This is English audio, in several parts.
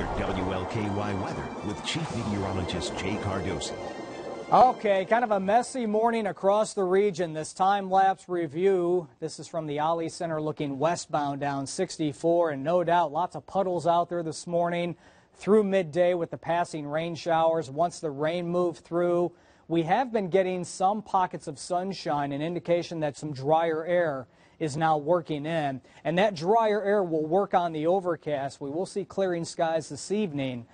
your WLKY weather with Chief Meteorologist Jay Cardosi. Okay, kind of a messy morning across the region. This time-lapse review, this is from the Ali Center looking westbound down 64, and no doubt lots of puddles out there this morning through midday with the passing rain showers. Once the rain moved through, we have been getting some pockets of sunshine, an indication that some drier air is now working in. And that drier air will work on the overcast. We will see clearing skies this evening.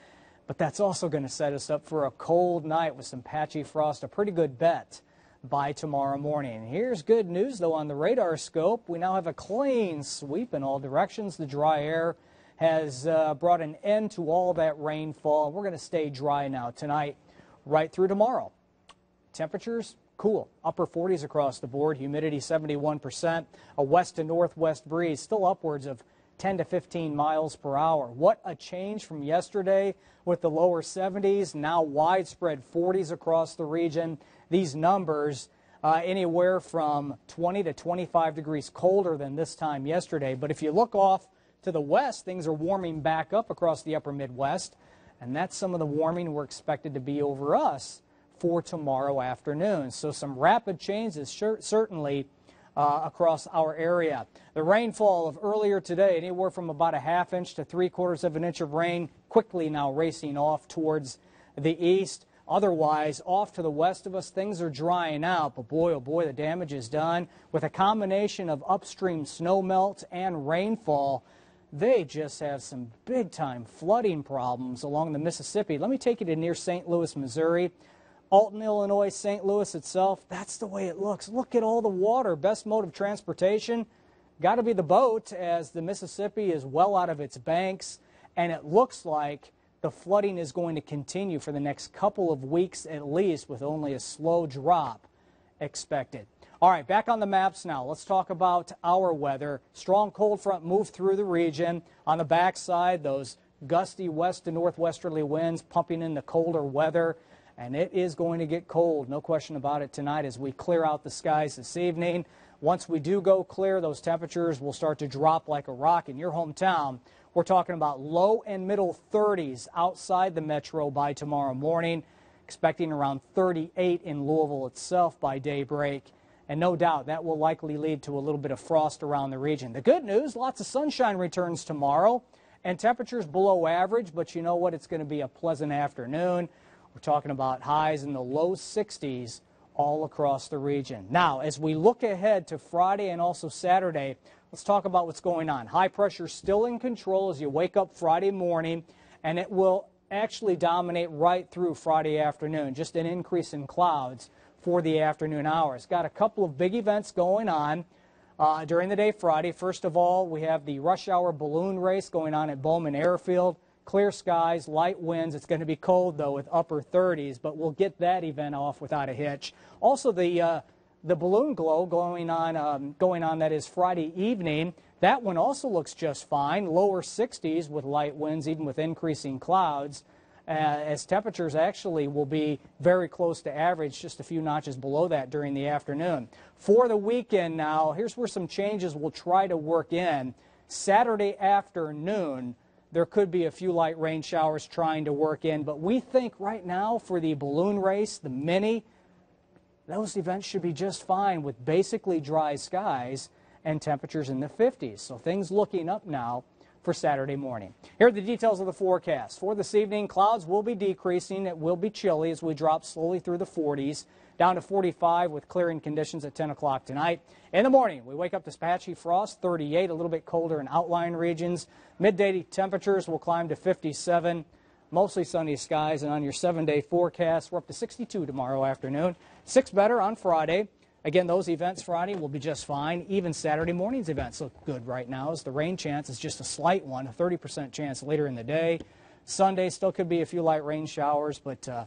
But that's also going to set us up for a cold night with some patchy frost, a pretty good bet by tomorrow morning. Here's good news, though, on the radar scope. We now have a clean sweep in all directions. The dry air has uh, brought an end to all that rainfall. We're going to stay dry now tonight, right through tomorrow. Temperatures cool, upper 40s across the board, humidity 71%, a west to northwest breeze, still upwards of 10 to 15 miles per hour. What a change from yesterday with the lower 70s, now widespread 40s across the region. These numbers uh, anywhere from 20 to 25 degrees colder than this time yesterday. But if you look off to the west, things are warming back up across the upper Midwest, and that's some of the warming we're expected to be over us for tomorrow afternoon. So some rapid changes certainly uh, across our area. The rainfall of earlier today, anywhere from about a half inch to three quarters of an inch of rain, quickly now racing off towards the east. Otherwise, off to the west of us, things are drying out, but boy, oh boy, the damage is done. With a combination of upstream snow melt and rainfall, they just have some big time flooding problems along the Mississippi. Let me take you to near St. Louis, Missouri. Alton, Illinois, St. Louis itself, that's the way it looks. Look at all the water. Best mode of transportation, got to be the boat as the Mississippi is well out of its banks, and it looks like the flooding is going to continue for the next couple of weeks at least, with only a slow drop expected. All right, back on the maps now. Let's talk about our weather. Strong cold front moved through the region. On the backside, those gusty west to northwesterly winds pumping in the colder weather and it is going to get cold, no question about it tonight as we clear out the skies this evening. Once we do go clear, those temperatures will start to drop like a rock in your hometown. We're talking about low and middle 30s outside the metro by tomorrow morning, expecting around 38 in Louisville itself by daybreak. And no doubt that will likely lead to a little bit of frost around the region. The good news, lots of sunshine returns tomorrow and temperatures below average, but you know what? It's going to be a pleasant afternoon. We're talking about highs in the low 60s all across the region. Now, as we look ahead to Friday and also Saturday, let's talk about what's going on. High pressure still in control as you wake up Friday morning, and it will actually dominate right through Friday afternoon, just an increase in clouds for the afternoon hours. Got a couple of big events going on uh, during the day Friday. First of all, we have the rush hour balloon race going on at Bowman Airfield. Clear skies, light winds. It's going to be cold, though, with upper 30s, but we'll get that event off without a hitch. Also, the, uh, the balloon glow going on, um, going on that is Friday evening. That one also looks just fine. Lower 60s with light winds, even with increasing clouds. Uh, as temperatures actually will be very close to average, just a few notches below that during the afternoon. For the weekend now, here's where some changes we'll try to work in. Saturday afternoon, there could be a few light rain showers trying to work in, but we think right now for the balloon race, the mini, those events should be just fine with basically dry skies and temperatures in the 50s. So things looking up now for Saturday morning. Here are the details of the forecast. For this evening, clouds will be decreasing. It will be chilly as we drop slowly through the 40s, down to 45 with clearing conditions at 10 o'clock tonight. In the morning, we wake up to patchy frost, 38, a little bit colder in outlying regions. Midday temperatures will climb to 57 mostly sunny skies, and on your seven day forecast, we're up to 62 tomorrow afternoon. Six better on Friday. Again, those events Friday will be just fine. Even Saturday morning's events look good right now as the rain chance is just a slight one, a 30% chance later in the day. Sunday still could be a few light rain showers, but uh,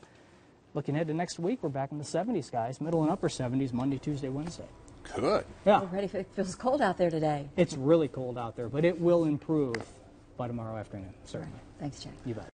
looking ahead to next week, we're back in the 70s, guys. Middle and upper 70s Monday, Tuesday, Wednesday. Good. Yeah. Already it feels cold out there today. It's really cold out there, but it will improve by tomorrow afternoon, certainly. Right. Thanks, Jack. You bet.